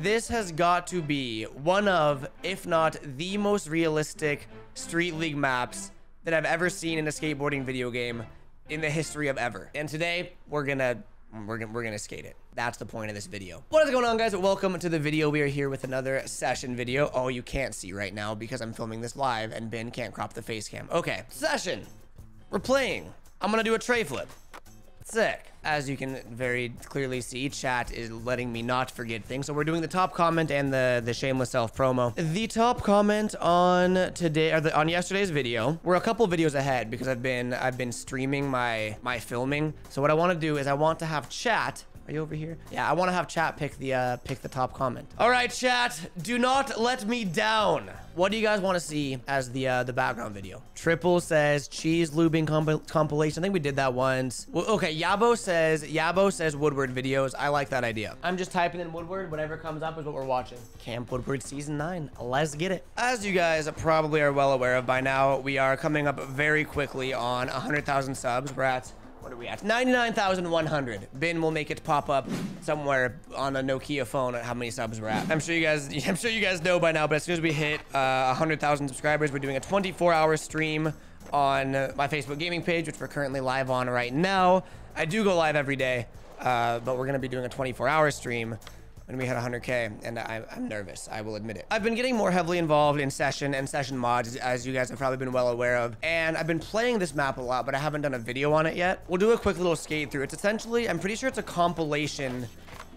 This has got to be one of, if not the most realistic Street League maps that I've ever seen in a skateboarding video game in the history of ever. And today, we're gonna we're gonna, we're gonna skate it. That's the point of this video. What is going on, guys? Welcome to the video. We are here with another session video. Oh, you can't see right now because I'm filming this live and Ben can't crop the face cam. Okay, session. We're playing. I'm gonna do a tray flip. Sick. As you can very clearly see, chat is letting me not forget things. So we're doing the top comment and the the shameless self promo. The top comment on today or the, on yesterday's video. We're a couple videos ahead because I've been I've been streaming my my filming. So what I want to do is I want to have chat are you over here? Yeah, I want to have chat pick the uh, pick the top comment. All right, chat. Do not let me down. What do you guys want to see as the uh, the background video? Triple says cheese lubing comp compilation. I think we did that once. Well, okay, Yabo says Yabo says Woodward videos. I like that idea. I'm just typing in Woodward. Whatever comes up is what we're watching. Camp Woodward season nine. Let's get it. As you guys probably are well aware of by now, we are coming up very quickly on 100,000 subs. We're at what are we at? 99,100. Ben will make it pop up somewhere on a Nokia phone at how many subs we're at. I'm sure you guys, I'm sure you guys know by now, but as soon as we hit uh, 100,000 subscribers, we're doing a 24 hour stream on my Facebook gaming page, which we're currently live on right now. I do go live every day, uh, but we're to be doing a 24 hour stream when we hit 100k and I, am nervous i will admit it i've been getting more heavily involved in session and session mods as you guys have probably been well aware of and i've been playing this map a lot but i haven't done a video on it yet we'll do a quick little skate through it's essentially i'm pretty sure it's a compilation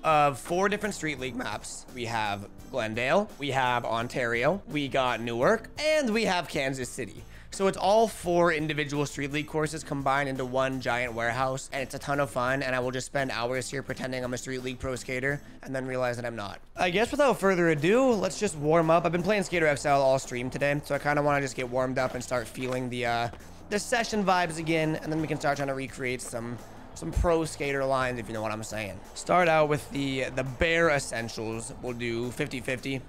of four different Street League maps. We have Glendale, we have Ontario, we got Newark, and we have Kansas City. So it's all four individual Street League courses combined into one giant warehouse, and it's a ton of fun, and I will just spend hours here pretending I'm a Street League pro skater, and then realize that I'm not. I guess without further ado, let's just warm up. I've been playing Skater XL all stream today, so I kind of want to just get warmed up and start feeling the, uh, the session vibes again, and then we can start trying to recreate some some pro skater lines, if you know what I'm saying. Start out with the the bare essentials. We'll do 50-50.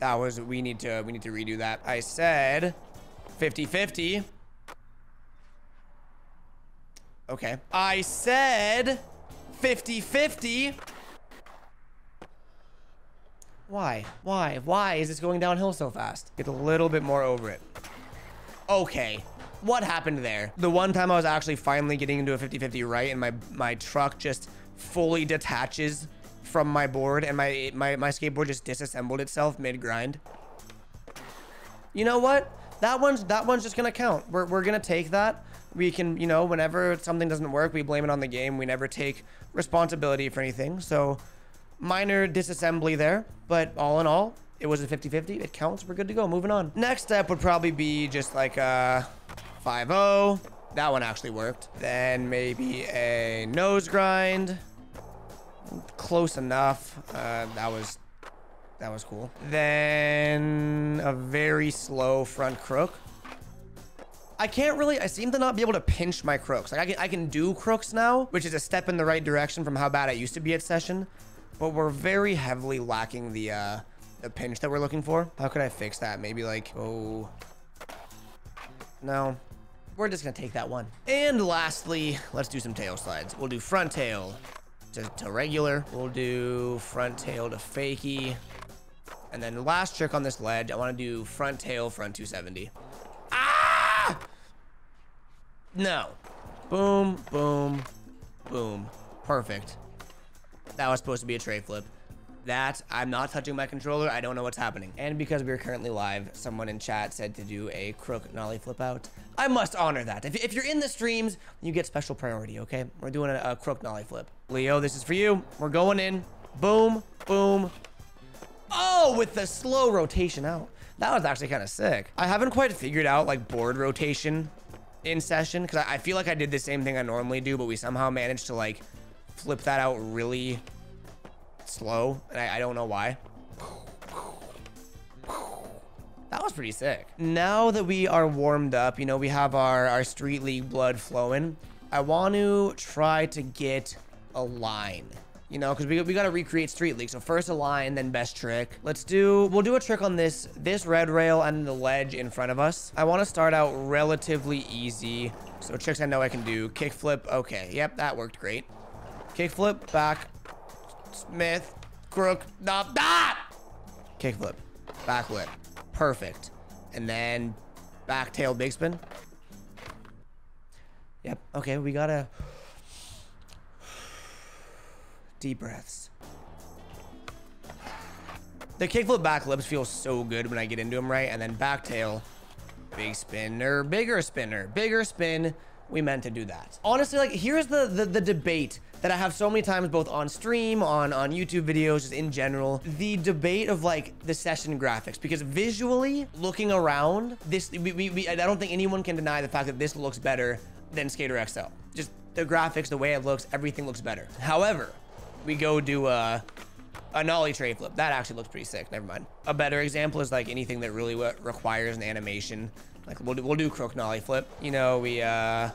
That was, we need to, we need to redo that. I said 50-50. Okay. I said 50-50. Why? Why? Why is this going downhill so fast? Get a little bit more over it. Okay. What happened there? The one time I was actually finally getting into a 50-50 right and my, my truck just fully detaches from my board and my, my, my skateboard just disassembled itself mid-grind. You know what? That one's that one's just gonna count. We're we're gonna take that. We can, you know, whenever something doesn't work, we blame it on the game. We never take responsibility for anything. So minor disassembly there, but all in all, it was a 50-50. It counts. We're good to go. Moving on. Next step would probably be just like a 5-0. That one actually worked. Then maybe a nose grind. Close enough. Uh, that was that was cool. Then a very slow front crook. I can't really, I seem to not be able to pinch my crooks. Like I can, I can do crooks now, which is a step in the right direction from how bad I used to be at session. But we're very heavily lacking the, uh, the pinch that we're looking for. How could I fix that? Maybe like, oh, no, we're just gonna take that one. And lastly, let's do some tail slides. We'll do front tail to, to regular. We'll do front tail to fakie. And then last trick on this ledge, I want to do front tail, front 270. Ah! No. Boom, boom, boom. Perfect. That was supposed to be a tray flip. That, I'm not touching my controller. I don't know what's happening. And because we are currently live, someone in chat said to do a crook nollie flip out. I must honor that. If, if you're in the streams, you get special priority, okay? We're doing a, a crook nollie flip. Leo, this is for you. We're going in. Boom, boom, Oh, with the slow rotation out. That was actually kind of sick. I haven't quite figured out like board rotation in session because I, I feel like I did the same thing I normally do, but we somehow managed to like flip that out really slow. And I, I don't know why. That was pretty sick. Now that we are warmed up, you know, we have our, our Street League blood flowing. I want to try to get a line you know, because we, we got to recreate Street League. So first a line, then best trick. Let's do, we'll do a trick on this, this red rail and the ledge in front of us. I want to start out relatively easy. So tricks I know I can do. Kickflip, okay. Yep, that worked great. Kickflip, back, Smith, crook, nah, ah! Kickflip, backflip, perfect. And then back tail big spin. Yep, okay, we gotta... Deep breaths. The kickflip back lips feel so good when I get into them right, and then back tail, big spinner, bigger spinner, bigger spin. We meant to do that. Honestly, like here's the, the the debate that I have so many times, both on stream, on on YouTube videos, just in general. The debate of like the session graphics, because visually looking around, this we, we, we I don't think anyone can deny the fact that this looks better than Skater XL. Just the graphics, the way it looks, everything looks better. However, we go do a a nollie tray flip. That actually looks pretty sick. Never mind. A better example is like anything that really requires an animation. Like we'll do, we'll do crook nollie flip. You know, we uh,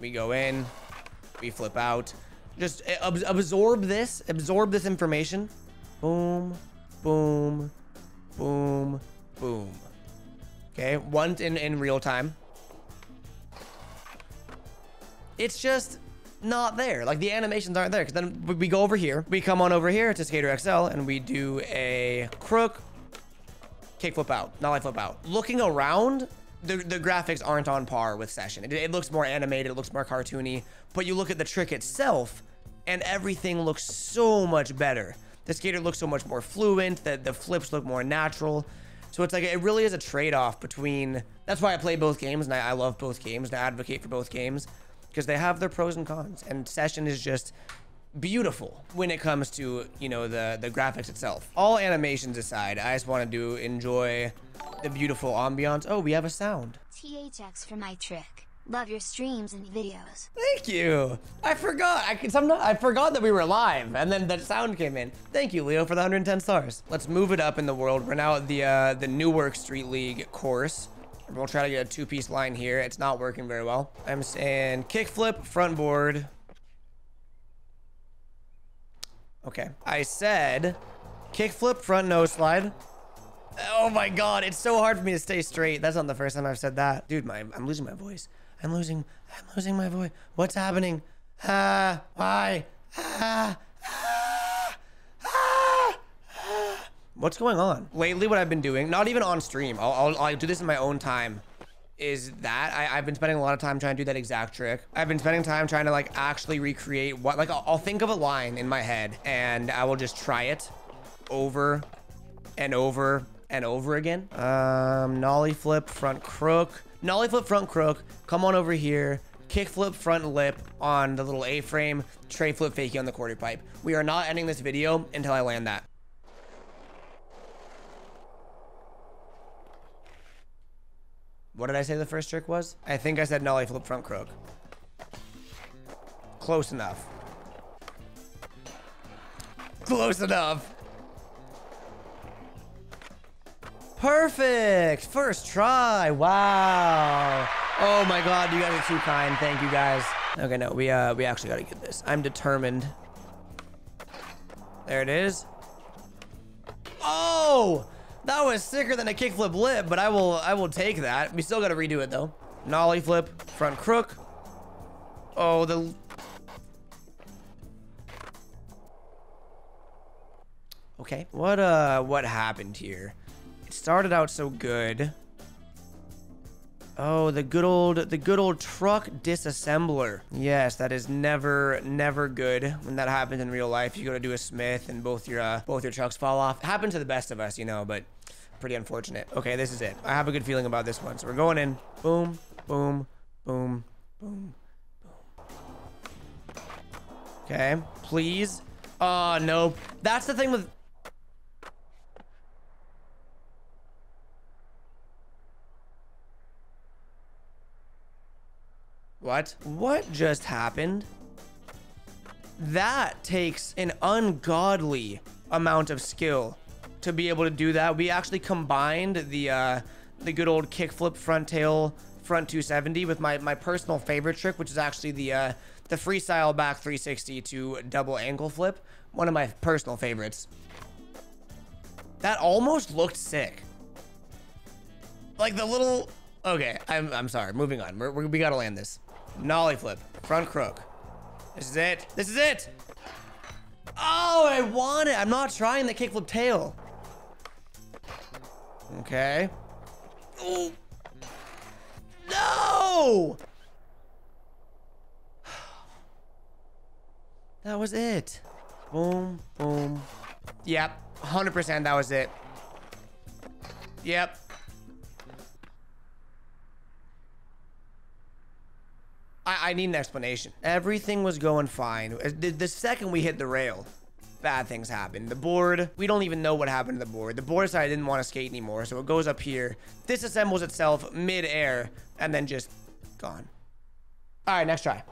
we go in, we flip out. Just eh, ab absorb this, absorb this information. Boom, boom, boom, boom. Okay, once in in real time. It's just not there. Like the animations aren't there. Because then we go over here. We come on over here to Skater XL and we do a crook, kick flip out, nollie flip out. Looking around, the, the graphics aren't on par with Session. It, it looks more animated, it looks more cartoony. But you look at the trick itself and everything looks so much better. The skater looks so much more fluent, the, the flips look more natural. So it's like, it really is a trade-off between, that's why I play both games and I, I love both games and I advocate for both games because they have their pros and cons. And Session is just beautiful when it comes to, you know, the, the graphics itself. All animations aside, I just wanted to enjoy the beautiful ambiance. Oh, we have a sound. THX for my trick. Love your streams and videos. Thank you. I forgot. I could not I forgot that we were live, and then the sound came in. Thank you, Leo, for the 110 stars. Let's move it up in the world. We're now at the uh, the Newark Street League course. We'll try to get a two-piece line here. It's not working very well. I'm saying kickflip, front board. Okay. I said kickflip, front nose slide. Oh my god, it's so hard for me to stay straight. That's not the first time I've said that. Dude, my, I'm losing my voice. I'm losing, I'm losing my voice. What's happening? Ah, why? Ah, What's going on? Lately, what I've been doing, not even on stream, I'll, I'll, I'll do this in my own time, is that I, have been spending a lot of time trying to do that exact trick. I've been spending time trying to like actually recreate what, like I'll, I'll think of a line in my head and I will just try it over and over and over again. Um, nollie flip, front crook, nollie flip, front crook, come on over here, kick flip, front lip on the little A-frame, tray flip fakie on the quarter pipe. We are not ending this video until I land that. What did I say the first trick was? I think I said nollie flip front crook. Close enough. Close enough. Perfect. First try. Wow. Oh my god, you guys are too kind. Thank you guys. Okay, no, we uh we actually gotta get this. I'm determined. There it is. Oh! That was sicker than a kickflip lip, but I will I will take that. We still got to redo it though. Nollie flip, front crook. Oh, the Okay. What uh what happened here? It started out so good. Oh, the good old the good old truck disassembler. Yes, that is never never good when that happens in real life. You go to do a smith and both your uh, both your trucks fall off. It happens to the best of us, you know, but pretty unfortunate. Okay, this is it. I have a good feeling about this one. So we're going in. Boom, boom, boom, boom, boom. Okay, please. Oh, nope. That's the thing with What? What just happened? That takes an ungodly amount of skill to be able to do that. We actually combined the uh, the good old kickflip front tail front 270 with my, my personal favorite trick, which is actually the uh, the freestyle back 360 to double ankle flip. One of my personal favorites. That almost looked sick. Like the little... Okay, I'm, I'm sorry. Moving on. We're, we got to land this. Nollie flip. Front crook. This is it. This is it. Oh, I want it. I'm not trying the kickflip tail. Okay. Oh. No! That was it. Boom, boom. Yep, 100% that was it. Yep. I, I need an explanation. Everything was going fine. The, the second we hit the rail, bad things happen. The board, we don't even know what happened to the board. The board decided I didn't want to skate anymore, so it goes up here, disassembles itself mid-air, and then just gone. All right, next try.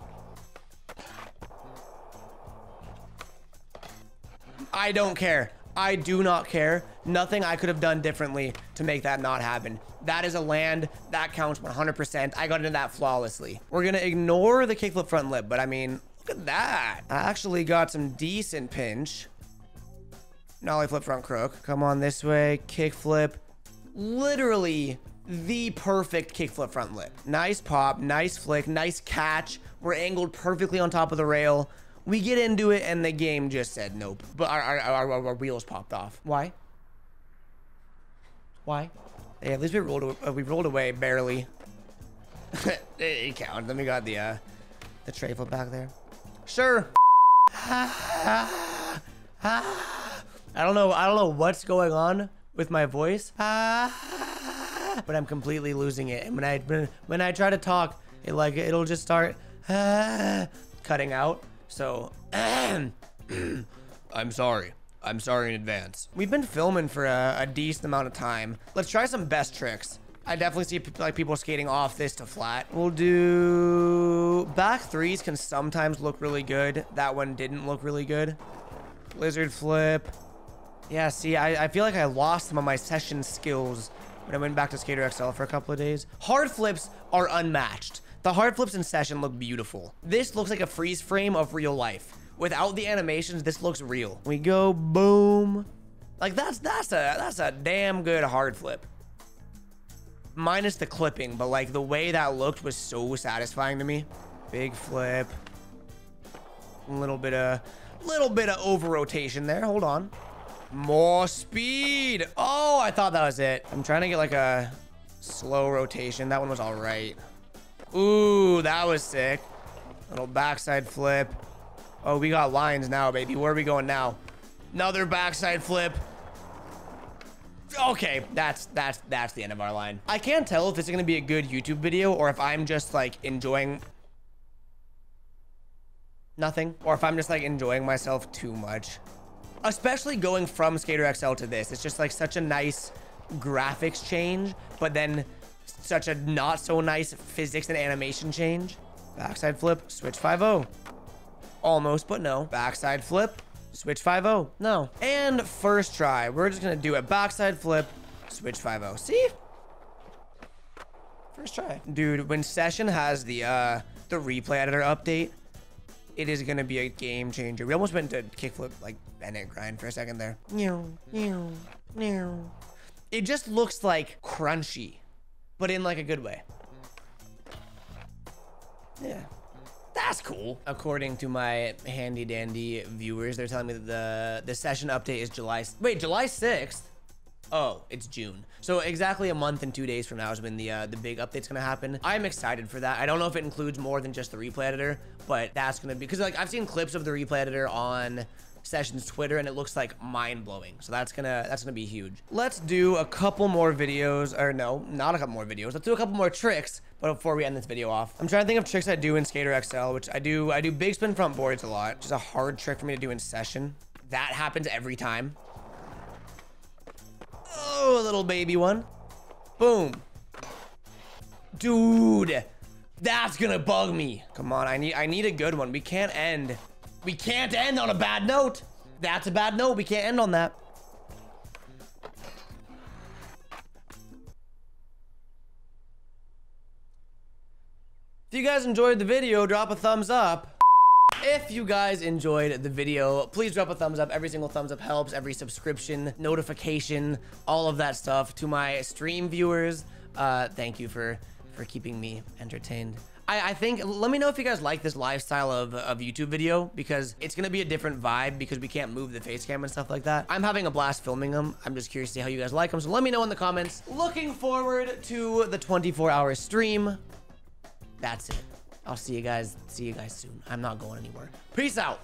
I don't care. I do not care. Nothing I could have done differently to make that not happen. That is a land. That counts 100%. I got into that flawlessly. We're going to ignore the kickflip front lip, but I mean, look at that. I actually got some decent pinch. Nollie flip front crook. Come on this way. Kick flip. Literally the perfect kick flip front lip. Nice pop, nice flick, nice catch. We're angled perfectly on top of the rail. We get into it and the game just said nope. But our, our, our, our wheels popped off. Why? Why? Yeah, at least we rolled uh, we rolled away barely. it counted. Then we got the uh the tray flip back there. Sure. I don't know. I don't know what's going on with my voice, but I'm completely losing it. And when I when, I try to talk, it like it'll just start cutting out. So, I'm sorry. I'm sorry in advance. We've been filming for a, a, decent amount of time. Let's try some best tricks. I definitely see like people skating off this to flat. We'll do back threes can sometimes look really good. That one didn't look really good. Lizard flip. Yeah, see, I, I feel like I lost some of my session skills when I went back to Skater XL for a couple of days. Hard flips are unmatched. The hard flips in session look beautiful. This looks like a freeze frame of real life. Without the animations, this looks real. We go boom. Like that's that's a that's a damn good hard flip. Minus the clipping, but like the way that looked was so satisfying to me. Big flip. A little bit of little bit of over rotation there. Hold on. More speed. Oh, I thought that was it. I'm trying to get like a slow rotation. That one was all right. Ooh, that was sick. Little backside flip. Oh, we got lines now, baby. Where are we going now? Another backside flip. Okay, that's that's that's the end of our line. I can't tell if this is gonna be a good YouTube video or if I'm just like enjoying nothing, or if I'm just like enjoying myself too much. Especially going from Skater XL to this. It's just like such a nice graphics change, but then such a not so nice physics and animation change. Backside flip, switch 5-0. Almost, but no. Backside flip, switch 5-0. No. And first try, we're just gonna do a backside flip, switch 5-0. See? First try. Dude, when Session has the uh the replay editor update, it is gonna be a game changer. We almost went to kickflip like Bennett grind for a second there. It just looks like crunchy but in like a good way. Yeah. That's cool. According to my handy dandy viewers, they're telling me that the the session update is July. Wait, July 6th? Oh, it's June. So exactly a month and two days from now is when the uh, the big update's gonna happen. I'm excited for that. I don't know if it includes more than just the replay editor, but that's gonna be because like I've seen clips of the replay editor on Sessions Twitter and it looks like mind-blowing. So that's gonna that's gonna be huge. Let's do a couple more videos, or no, not a couple more videos. Let's do a couple more tricks, but before we end this video off. I'm trying to think of tricks I do in Skater XL, which I do I do big spin front boards a lot, which is a hard trick for me to do in session. That happens every time. Oh, a little baby one. Boom. Dude, that's gonna bug me. Come on, I need I need a good one. We can't end we can't end on a bad note. That's a bad note. We can't end on that. If you guys enjoyed the video, drop a thumbs up. If you guys enjoyed the video, please drop a thumbs up. Every single thumbs up helps. Every subscription, notification, all of that stuff. To my stream viewers, uh, thank you for, for keeping me entertained. I, I think, let me know if you guys like this lifestyle of, of YouTube video because it's going to be a different vibe because we can't move the face cam and stuff like that. I'm having a blast filming them. I'm just curious to see how you guys like them. So let me know in the comments. Looking forward to the 24 hour stream. That's it. I'll see you guys. See you guys soon. I'm not going anywhere. Peace out.